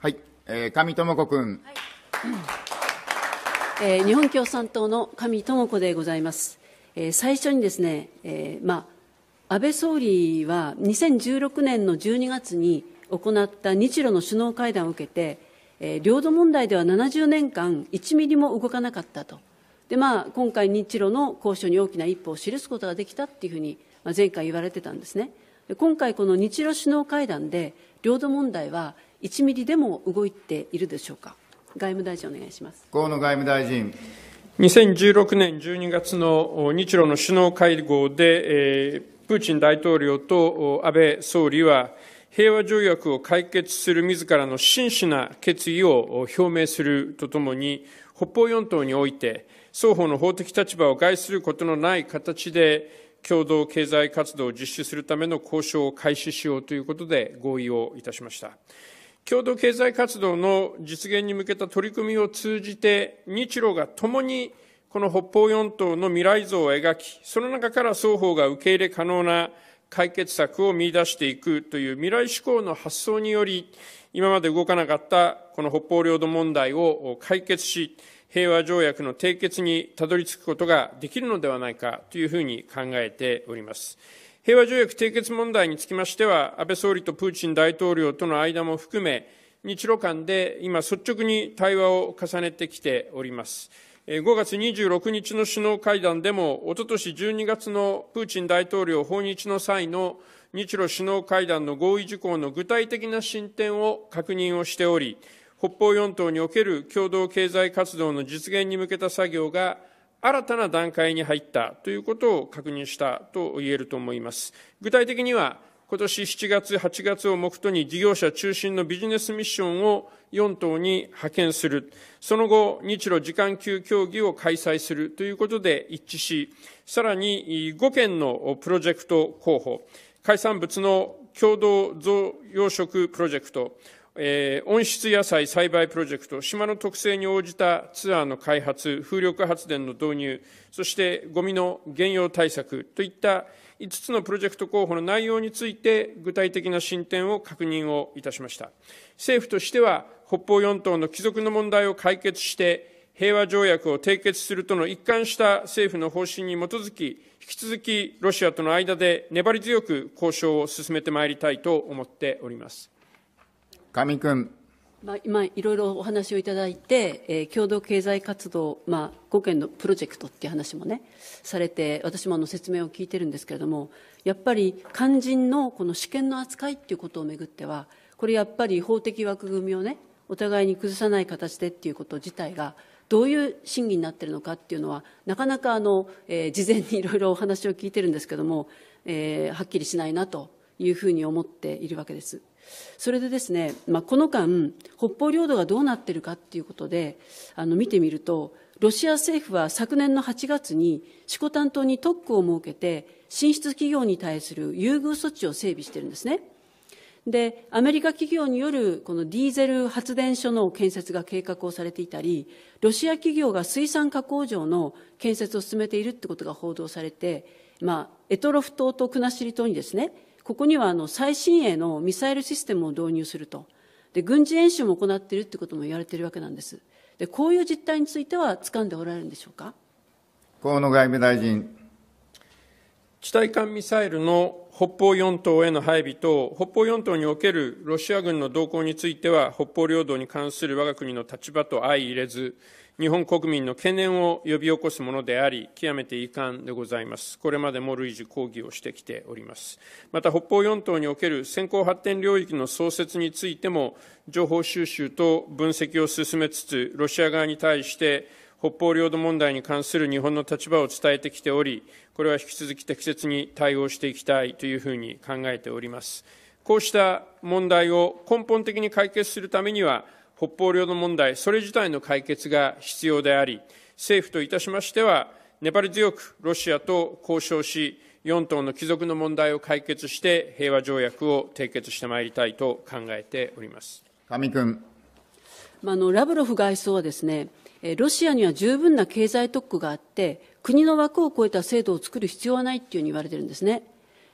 はい、えー、上智子君、はいえー、日本共産党の上智子でございます。えー、最初にですね、えー、まあ、安倍総理は2016年の12月に行った日露の首脳会談を受けて、えー、領土問題では70年間1ミリも動かなかったと。で、まあ、今回日露の交渉に大きな一歩を記すことができたっていうふうに、まあ、前回言われてたんですね。今回この日露首脳会談で領土問題は1ミリでも動いているでしょうか。外務大臣、お願いします河野外務大臣。2016年12月の日露の首脳会合で、えー、プーチン大統領と安倍総理は、平和条約を解決する自らの真摯な決意を表明するとともに、北方四島において、双方の法的立場を害することのない形で、共同経済活動を実施するための交渉を開始しようということで合意をいたしました。共同経済活動の実現に向けた取り組みを通じて、日露が共にこの北方四島の未来像を描き、その中から双方が受け入れ可能な解決策を見出していくという未来志向の発想により、今まで動かなかったこの北方領土問題を解決し、平和条約の締結にたどり着くことができるのではないかというふうに考えております。平和条約締結問題につきましては、安倍総理とプーチン大統領との間も含め、日露間で今、率直に対話を重ねてきております。5月26日の首脳会談でも、おととし12月のプーチン大統領訪日の際の日露首脳会談の合意事項の具体的な進展を確認をしており、北方四島における共同経済活動の実現に向けた作業が新たな段階に入ったということを確認したと言えると思います。具体的には、今年7月、8月を目途に事業者中心のビジネスミッションを4島に派遣する。その後、日露時間級協議を開催するということで一致し、さらに5件のプロジェクト候補、海産物の共同増養殖プロジェクト、えー、温室野菜栽培プロジェクト、島の特性に応じたツアーの開発、風力発電の導入、そしてゴミの減用対策といった5つのプロジェクト候補の内容について、具体的な進展を確認をいたしました。政府としては、北方四島の帰属の問題を解決して、平和条約を締結するとの一貫した政府の方針に基づき、引き続きロシアとの間で粘り強く交渉を進めてまいりたいと思っております。上君。まあ、今、いろいろお話をいただいて、えー、共同経済活動、まあ、5件のプロジェクトっていう話もね、されて、私もあの説明を聞いてるんですけれども、やっぱり肝心のこの試験の扱いっていうことをめぐっては、これやっぱり法的枠組みをね、お互いに崩さない形でっていうこと自体が、どういう審議になってるのかっていうのは、なかなかあの、えー、事前にいろいろお話を聞いてるんですけれども、えー、はっきりしないなというふうに思っているわけです。それでですね、まあ、この間、北方領土がどうなっているかということで、あの見てみると、ロシア政府は昨年の8月に、四担当に特区を設けて、進出企業に対する優遇措置を整備しているんですね。で、アメリカ企業によるこのディーゼル発電所の建設が計画をされていたり、ロシア企業が水産加工場の建設を進めているってことが報道されて、まあ、エトロフ島と国後島にですね、ここにはあの最新鋭のミサイルシステムを導入すると。で、軍事演習も行っているということも言われているわけなんです。で、こういう実態については掴んでおられるんでしょうか？河野外務大臣。地対艦ミサイルの北方四島への配備と、北方四島におけるロシア軍の動向については、北方領土に関する我が国の立場と相入れず、日本国民の懸念を呼び起こすものであり、極めて遺憾でございます。これまでも類似抗議をしてきております。また、北方四島における先行発展領域の創設についても、情報収集と分析を進めつつ、ロシア側に対して、北方領土問題に関する日本の立場を伝えてきており、これは引き続き適切に対応していきたいというふうに考えております。こうした問題を根本的に解決するためには、北方領土問題、それ自体の解決が必要であり、政府といたしましては、粘り強くロシアと交渉し、4島の帰属の問題を解決して、平和条約を締結してまいりたいと考えております上君。まああのラブロフ外相はですね、ロシアには十分な経済特区があって、国の枠を超えた制度を作る必要はないっていうふうに言われてるんですね。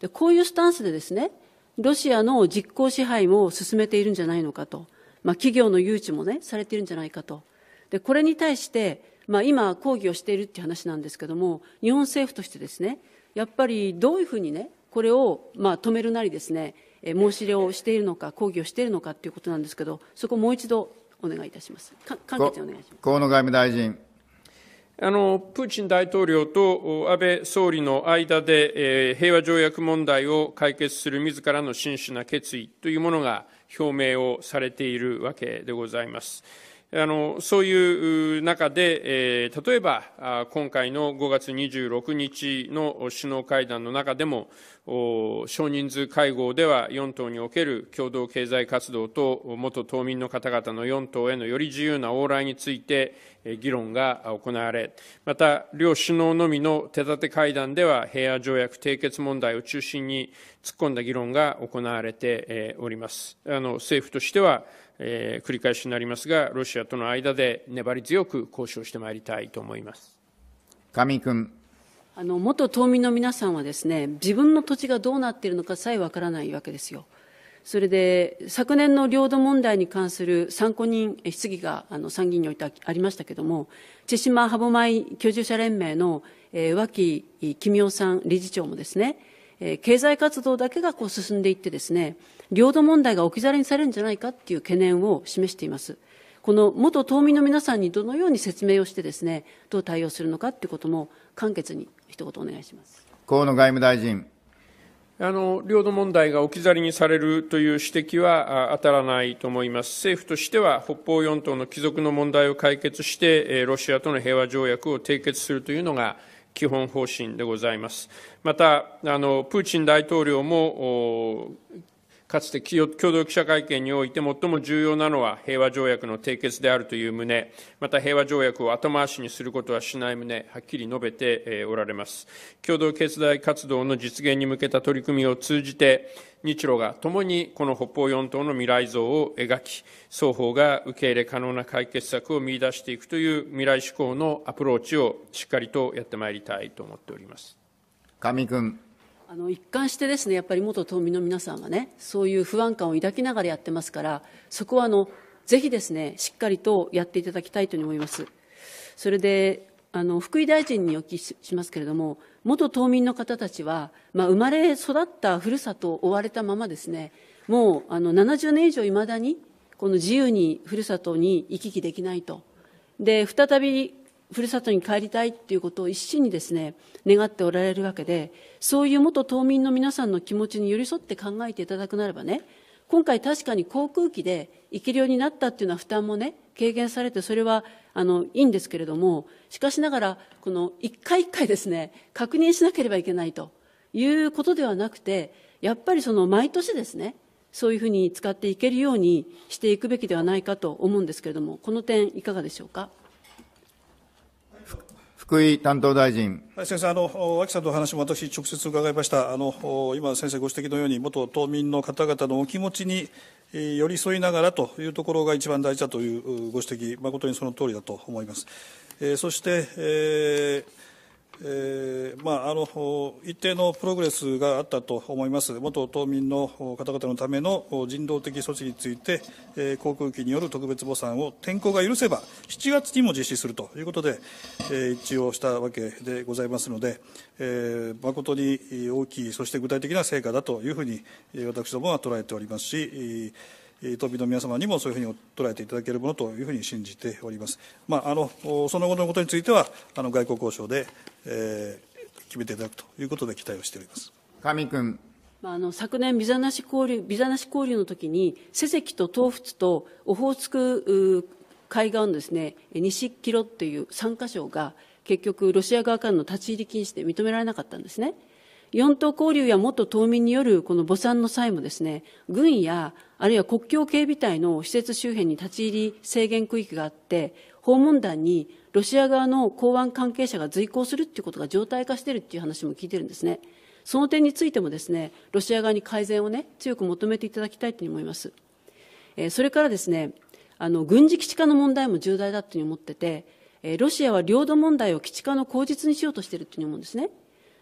でこういうスタンスでですね、ロシアの実効支配も進めているんじゃないのかと。まあ、企業の誘致もね、されているんじゃないかと。で、これに対して、まあ、今、抗議をしているっていう話なんですけども、日本政府としてですね、やっぱりどういうふうにね、これを、まあ、止めるなりですね、申し入れをしているのか、抗議をしているのかということなんですけど、そこをもう一度お願いいたします。関係お願いします。河野外務大臣。あのプーチン大統領と安倍総理の間で、えー、平和条約問題を解決する自らの真摯な決意というものが表明をされているわけでございます。あのそういう中で、えー、例えば今回の5月26日の首脳会談の中でも、少人数会合では4党における共同経済活動と元島民の方々の4党へのより自由な往来について議論が行われ、また両首脳のみの手立て会談では平和条約締結問題を中心に突っ込んだ議論が行われております。あの政府としてはえー、繰り返しになりますが、ロシアとの間で粘り強く交渉してまいりたいと思います上君あの元島民の皆さんはですね自分の土地がどうなっているのかさえわからないわけですよ。それで昨年の領土問題に関する参考人質疑があの参議院においてありましたけれども、千島歯舞居住者連盟の、えー、脇公夫さん理事長もですね、えー、経済活動だけがこう進んでいってですね、領土問題が置き去りにされるんじゃないかっていう懸念を示しています。この元島民の皆さんにどのように説明をしてですね、どう対応するのかということも簡潔に一言お願いします。河野外務大臣。あの領土問題が置き去りにされるという指摘は当たらないと思います。政府としては北方四島の帰属の問題を解決して、ロシアとの平和条約を締結するというのが基本方針でございます。また、あのプーチン大統領もかつて共同記者会見において最も重要なのは平和条約の締結であるという旨、また平和条約を後回しにすることはしない旨、はっきり述べておられます。共同経済活動の実現に向けた取り組みを通じて、日露が共にこの北方四島の未来像を描き、双方が受け入れ可能な解決策を見出していくという未来志向のアプローチをしっかりとやってまいりたいと思っております。上君。あの一貫してですねやっぱり元島民の皆さんはねそういう不安感を抱きながらやってますからそこはあのぜひですねしっかりとやっていただきたいと思います。それであの福井大臣にお聞きしますけれども元島民の方たちは、まあ、生まれ育ったふるさとを追われたままですねもうあの70年以上いまだにこの自由にふるさとに行き来できないと。で再びふるさとに帰りたいっていうことを一心にですね願っておられるわけでそういう元島民の皆さんの気持ちに寄り添って考えていただくならばね今回確かに航空機で行けるようになったっていうのは負担もね軽減されてそれはあのいいんですけれどもしかしながらこの一回一回ですね確認しなければいけないということではなくてやっぱりその毎年ですねそういうふうに使っていけるようにしていくべきではないかと思うんですけれどもこの点いかがでしょうか？福井担当大臣。はい、先生、あの、脇さんの話も私、直接伺いました。あの、今、先生ご指摘のように、元島民の方々のお気持ちに寄り添いながらというところが一番大事だというご指摘、誠にその通りだと思います。えー、そして、えーえーまあ、あの一定のプログレスがあったと思います、元島民の方々のための人道的措置について、えー、航空機による特別墓参を天候が許せば、7月にも実施するということで、えー、一致をしたわけでございますので、えー、誠に大きい、そして具体的な成果だというふうに、私どもは捉えておりますし、島民の皆様にもそういうふうに捉えていただけるものというふうに信じております。まあ、あのその後のことについては、あの外交交渉で、えー、決めていただくということで期待をしております上君。あの昨年ビザなし交流、ビザなし交流の時に、瀬関と東仏とオホーツク海岸のですね、西キロっていう3か所が、結局、ロシア側からの立ち入り禁止で認められなかったんですね。四島交流や元島民によるこの墓参の際もですね、軍やあるいは国境警備隊の施設周辺に立ち入り制限区域があって、訪問団にロシア側の港湾関係者が随行するっていうことが常態化しているっていう話も聞いてるんですね。その点についてもですね、ロシア側に改善をね、強く求めていただきたいと思います。えー、それからですね、あの、軍事基地化の問題も重大だと思ってて、えー、ロシアは領土問題を基地化の口実にしようとしているというう思うんですね。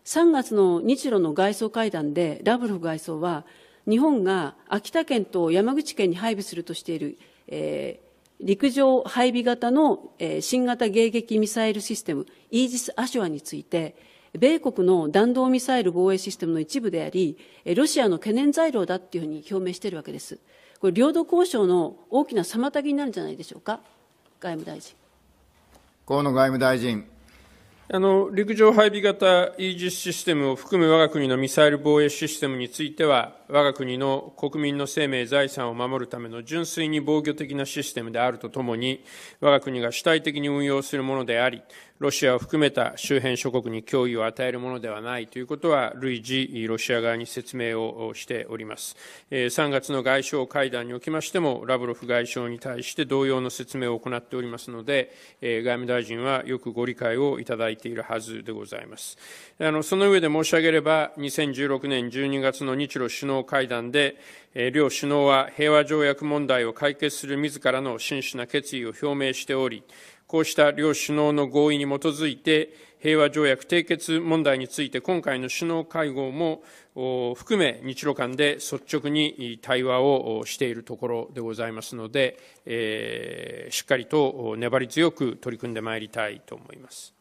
3月の日露の外相会談でラブロフ外相は日本が秋田県と山口県に配備するとしているえー陸上配備型の、えー新型迎撃ミサイルシステム、イージス・アショアについて、米国の弾道ミサイル防衛システムの一部であり、ロシアの懸念材料だっていうふうに表明しているわけです。これ、領土交渉の大きな妨げになるんじゃないでしょうか、外務大臣。河野外務大臣。あの陸上配備型イージスシステムを含む我が国のミサイル防衛システムについては、我が国の国民の生命、財産を守るための純粋に防御的なシステムであるとともに、我が国が主体的に運用するものであり、ロシアを含めた周辺諸国に脅威を与えるものではないということは、類似、ロシア側に説明をしております。3月の外相会談におきましても、ラブロフ外相に対して同様の説明を行っておりますので、外務大臣はよくご理解をいただいているはずでございます。あのその上で申し上げれば、2016年12月の日露首脳会談で、両首脳は平和条約問題を解決する自らの真摯な決意を表明しており、こうした両首脳の合意に基づいて、平和条約締結問題について、今回の首脳会合もお含め、日露間で率直に対話をしているところでございますので、えーしっかりと粘り強く取り組んでまいりたいと思います。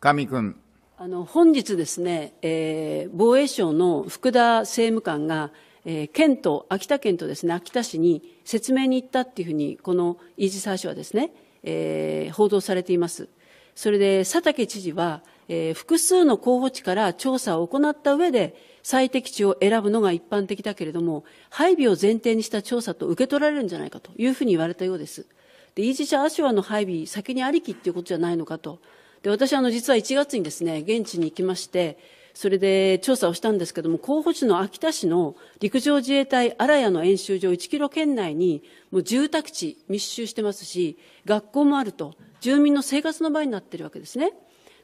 上君。あの本日ですね、えー防衛省の福田政務官が、えー県と秋田県とですね秋田市に説明に行ったっていうふうにこのイージス・アショはですね、えー報道されています。それで佐竹知事は、えー複数の候補地から調査を行った上で最適地を選ぶのが一般的だけれども配備を前提にした調査と受け取られるんじゃないかというふうに言われたようです。でイージス・アショアの配備先にありきっていうことじゃないのかと。で私あの実は1月にですね現地に行きましてそれで調査をしたんですけども候補地の秋田市の陸上自衛隊荒谷の演習場1キロ圏内にもう住宅地密集してますし学校もあると。住民の生活の場になってるわけですね。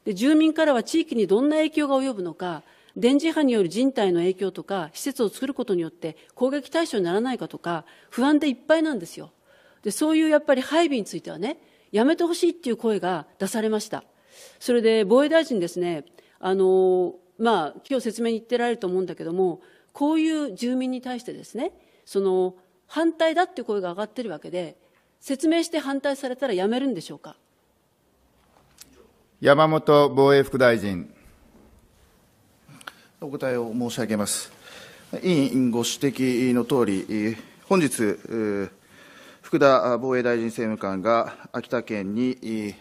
で住民からは地域にどんな影響が及ぶのか電磁波による人体の影響とか施設を作ることによって攻撃対象にならないかとか不安でいっぱいなんですよ。でそういうやっぱり配備についてはねやめてほしいっていう声が出されました。それで防衛大臣ですね、あのまあ今日説明に言ってられると思うんだけども、こういう住民に対してですね、その反対だっていう声が上がってるわけで、説明して反対されたらやめるんでしょうか？山本防衛副大臣。お答えを申し上げます。委員ご指摘のとおり、えー本日、えー福田防衛大臣政務官が秋田県にえー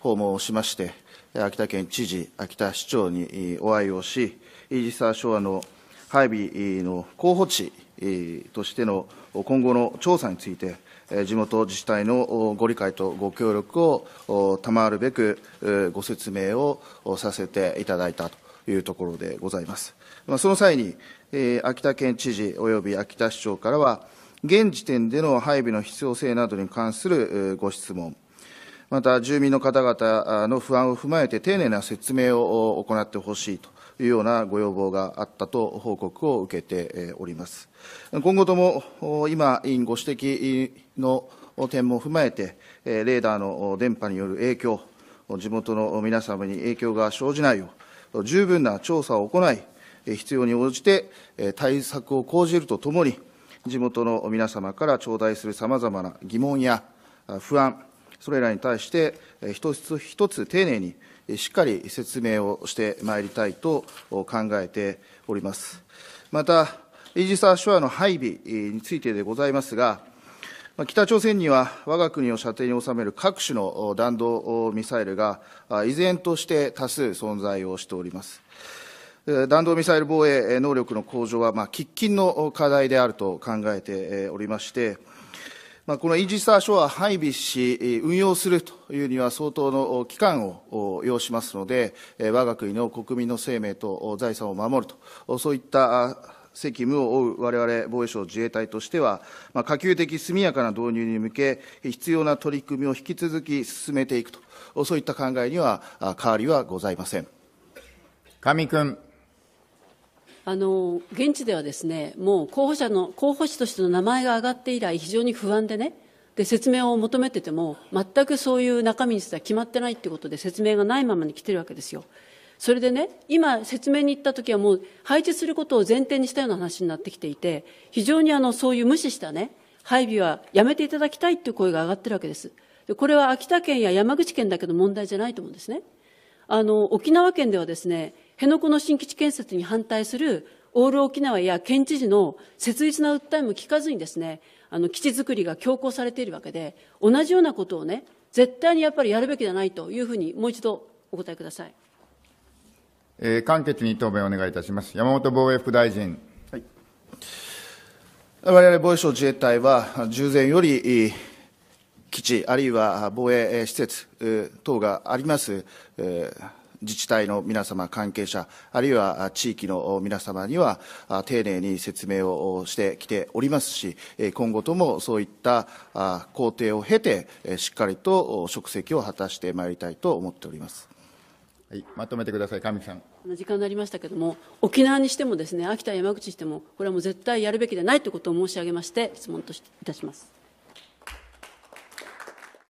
訪問をしまして、秋田県知事、秋田市長にお会いをし、イージス・アショアの配備の候補地としての今後の調査について、地元自治体のご理解とご協力を賜るべく、ご説明をさせていただいたというところでございます。その際に、秋田県知事および秋田市長からは、現時点での配備の必要性などに関するご質問、また住民の方々の不安を踏まえて丁寧な説明を行ってほしいというようなご要望があったと報告を受けております。今後とも今、委員ご指摘の点も踏まえて、レーダーの電波による影響、地元の皆様に影響が生じないよう、十分な調査を行い、必要に応じて対策を講じるとともに、地元の皆様から頂戴するさまざまな疑問や不安、それらに対して、一つ一つ丁寧に、しっかり説明をしてまいりたいと考えております。また、イージス・アショアの配備についてでございますが、北朝鮮には我が国を射程に収める各種の弾道ミサイルが依然として多数存在をしております。弾道ミサイル防衛能力の向上は、まあ、喫緊の課題であると考えておりまして、まあ、このイージス・アショア配備し、運用するというには相当の期間を要しますので、えー我が国の国民の生命と財産を守ると、そういった責務を負う我々防衛省自衛隊としては、まあ、可及的速やかな導入に向け、必要な取り組みを引き続き進めていくと、そういった考えには変わりはございません。上君。あの現地ではですねもう候補者の候補地としての名前が上がって以来非常に不安でねで説明を求めてても全くそういう中身については決まってないってことで説明がないままに来てるわけですよそれでね今説明に行った時はもう配置することを前提にしたような話になってきていて非常にあのそういう無視したね配備はやめていただきたいという声が上がってるわけです。でこれは秋田県や山口県だけの問題じゃないと思うんですね。あの、沖縄県ではですね、辺野古の新基地建設に反対するオール沖縄や県知事の切実な訴えも聞かずにですね、あの、基地づくりが強行されているわけで、同じようなことをね、絶対にやっぱりやるべきではないというふうに、もう一度お答えください。えー簡潔に答弁をお願いいたします。山本防衛副大臣。我々防衛省自衛隊は、従前よりえー基地、あるいは防衛施設えー等があります、えー自治体の皆様、関係者、あるいはあ地域の皆様には、あ丁寧に説明をしてきておりますし、えー今後ともそういったあ工程を経て、えーしっかりとお職責を果たしてまいりたいと思っております。はい、まとめてください。上木さん。時間になりましたけれども、沖縄にしてもですね、秋田、山口にしても、これはもう絶対やるべきでないということを申し上げまして、質問としいたします。